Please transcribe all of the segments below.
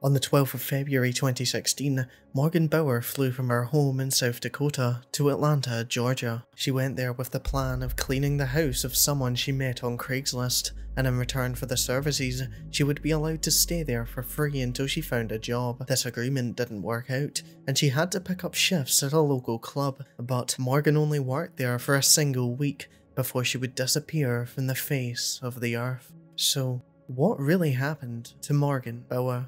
On the 12th of February 2016, Morgan Bauer flew from her home in South Dakota to Atlanta, Georgia. She went there with the plan of cleaning the house of someone she met on Craigslist, and in return for the services, she would be allowed to stay there for free until she found a job. This agreement didn't work out, and she had to pick up shifts at a local club, but Morgan only worked there for a single week before she would disappear from the face of the earth. So, what really happened to Morgan Bauer?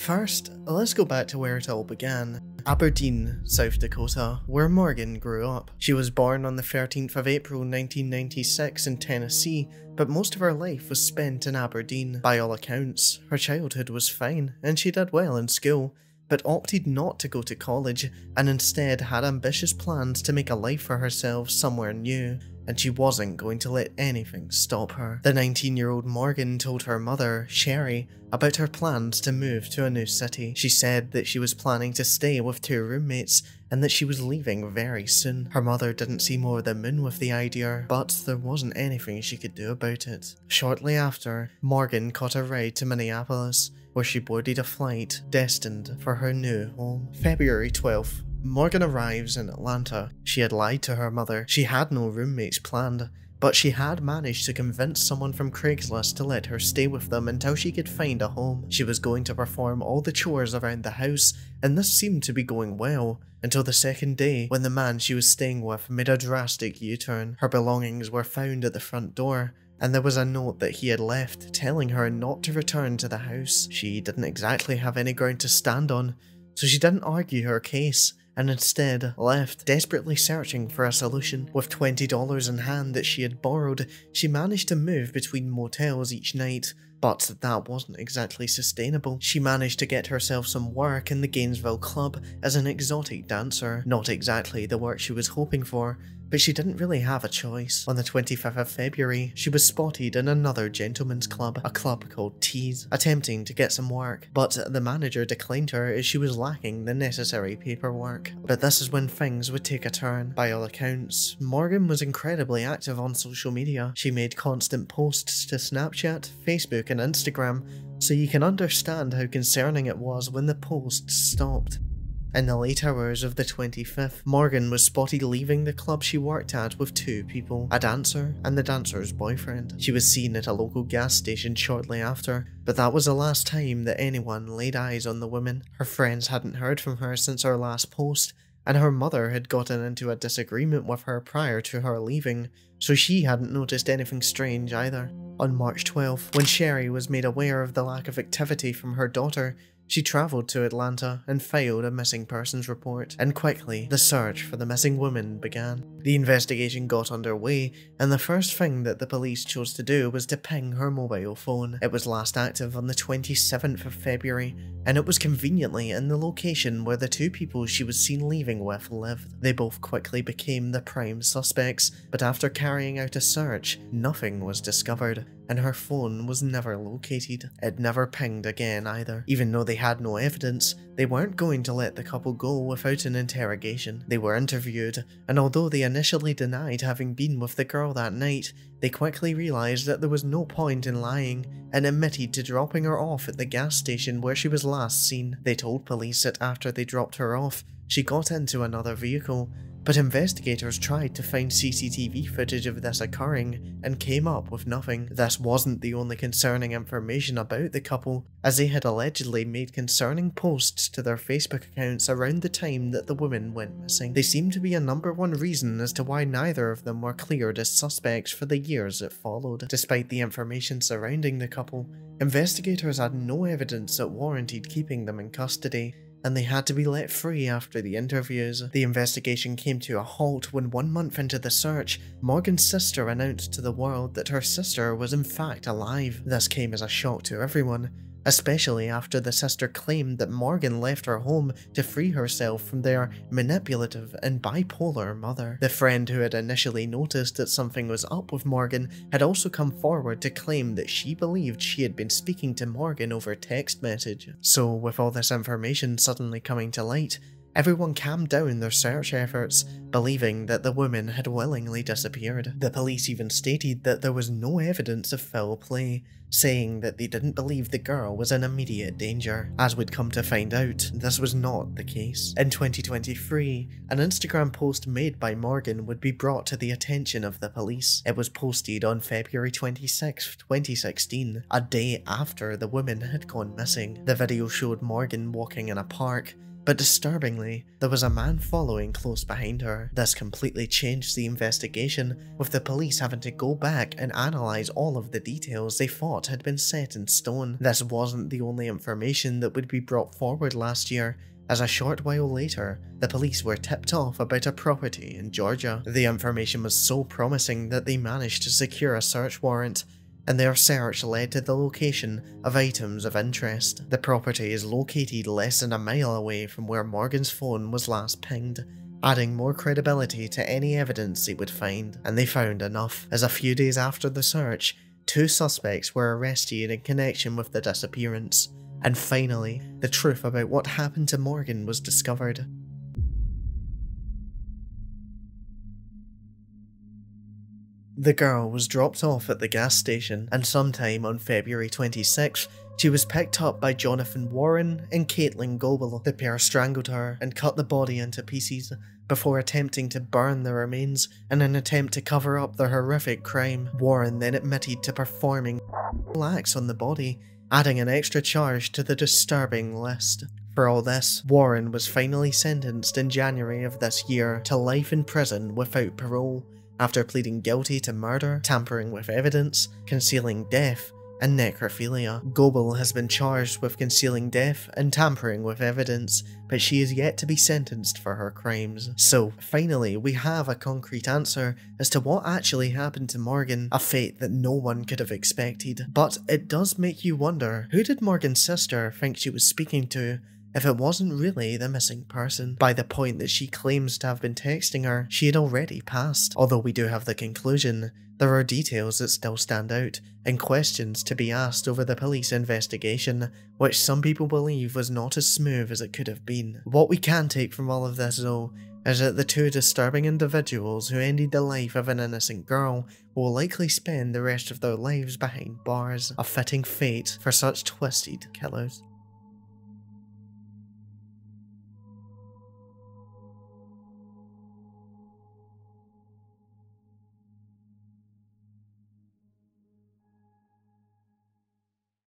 First, let's go back to where it all began. Aberdeen, South Dakota, where Morgan grew up. She was born on the 13th of April 1996 in Tennessee, but most of her life was spent in Aberdeen. By all accounts, her childhood was fine, and she did well in school, but opted not to go to college and instead had ambitious plans to make a life for herself somewhere new and she wasn't going to let anything stop her. The 19 year old Morgan told her mother, Sherry, about her plans to move to a new city. She said that she was planning to stay with two roommates and that she was leaving very soon. Her mother didn't see more than moon with the idea, but there wasn't anything she could do about it. Shortly after, Morgan caught a ride to Minneapolis, where she boarded a flight destined for her new home. February 12th, Morgan arrives in Atlanta. She had lied to her mother. She had no roommates planned, but she had managed to convince someone from Craigslist to let her stay with them until she could find a home. She was going to perform all the chores around the house, and this seemed to be going well, until the second day when the man she was staying with made a drastic U-turn. Her belongings were found at the front door, and there was a note that he had left telling her not to return to the house. She didn't exactly have any ground to stand on, so she didn't argue her case and instead left desperately searching for a solution. With $20 in hand that she had borrowed, she managed to move between motels each night, but that wasn't exactly sustainable. She managed to get herself some work in the Gainesville Club as an exotic dancer, not exactly the work she was hoping for, but she didn't really have a choice. On the 25th of February, she was spotted in another gentleman's club, a club called Tease, attempting to get some work, but the manager declined her as she was lacking the necessary paperwork. But this is when things would take a turn. By all accounts, Morgan was incredibly active on social media. She made constant posts to Snapchat, Facebook and Instagram, so you can understand how concerning it was when the posts stopped. In the late hours of the 25th, Morgan was spotted leaving the club she worked at with two people, a dancer and the dancer's boyfriend. She was seen at a local gas station shortly after, but that was the last time that anyone laid eyes on the woman. Her friends hadn't heard from her since her last post, and her mother had gotten into a disagreement with her prior to her leaving, so she hadn't noticed anything strange either. On March 12th, when Sherry was made aware of the lack of activity from her daughter, she travelled to Atlanta and filed a missing persons report, and quickly the search for the missing woman began. The investigation got underway, and the first thing that the police chose to do was to ping her mobile phone. It was last active on the 27th of February, and it was conveniently in the location where the two people she was seen leaving with lived. They both quickly became the prime suspects, but after out a search, nothing was discovered and her phone was never located. It never pinged again either. Even though they had no evidence, they weren't going to let the couple go without an interrogation. They were interviewed, and although they initially denied having been with the girl that night, they quickly realised that there was no point in lying and admitted to dropping her off at the gas station where she was last seen. They told police that after they dropped her off, she got into another vehicle but investigators tried to find CCTV footage of this occurring and came up with nothing. This wasn't the only concerning information about the couple, as they had allegedly made concerning posts to their Facebook accounts around the time that the woman went missing. They seemed to be a number one reason as to why neither of them were cleared as suspects for the years that followed. Despite the information surrounding the couple, investigators had no evidence that warranted keeping them in custody, and they had to be let free after the interviews. The investigation came to a halt when one month into the search, Morgan's sister announced to the world that her sister was in fact alive. This came as a shock to everyone, especially after the sister claimed that Morgan left her home to free herself from their manipulative and bipolar mother. The friend who had initially noticed that something was up with Morgan had also come forward to claim that she believed she had been speaking to Morgan over text message. So with all this information suddenly coming to light, Everyone calmed down their search efforts, believing that the woman had willingly disappeared. The police even stated that there was no evidence of foul play, saying that they didn't believe the girl was in immediate danger. As we'd come to find out, this was not the case. In 2023, an Instagram post made by Morgan would be brought to the attention of the police. It was posted on February 26, 2016, a day after the woman had gone missing. The video showed Morgan walking in a park, but disturbingly, there was a man following close behind her. This completely changed the investigation, with the police having to go back and analyse all of the details they thought had been set in stone. This wasn't the only information that would be brought forward last year, as a short while later, the police were tipped off about a property in Georgia. The information was so promising that they managed to secure a search warrant, and their search led to the location of items of interest. The property is located less than a mile away from where Morgan's phone was last pinged, adding more credibility to any evidence they would find, and they found enough, as a few days after the search, two suspects were arrested in connection with the disappearance, and finally, the truth about what happened to Morgan was discovered. The girl was dropped off at the gas station, and sometime on February 26th, she was picked up by Jonathan Warren and Caitlin Goble. The pair strangled her and cut the body into pieces before attempting to burn the remains in an attempt to cover up the horrific crime. Warren then admitted to performing acts on the body, adding an extra charge to the disturbing list. For all this, Warren was finally sentenced in January of this year to life in prison without parole after pleading guilty to murder, tampering with evidence, concealing death, and necrophilia. Goble has been charged with concealing death and tampering with evidence, but she is yet to be sentenced for her crimes. So, finally, we have a concrete answer as to what actually happened to Morgan, a fate that no one could have expected. But it does make you wonder, who did Morgan's sister think she was speaking to if it wasn't really the missing person. By the point that she claims to have been texting her, she had already passed. Although we do have the conclusion, there are details that still stand out, and questions to be asked over the police investigation, which some people believe was not as smooth as it could have been. What we can take from all of this though, is that the two disturbing individuals who ended the life of an innocent girl will likely spend the rest of their lives behind bars, a fitting fate for such twisted killers.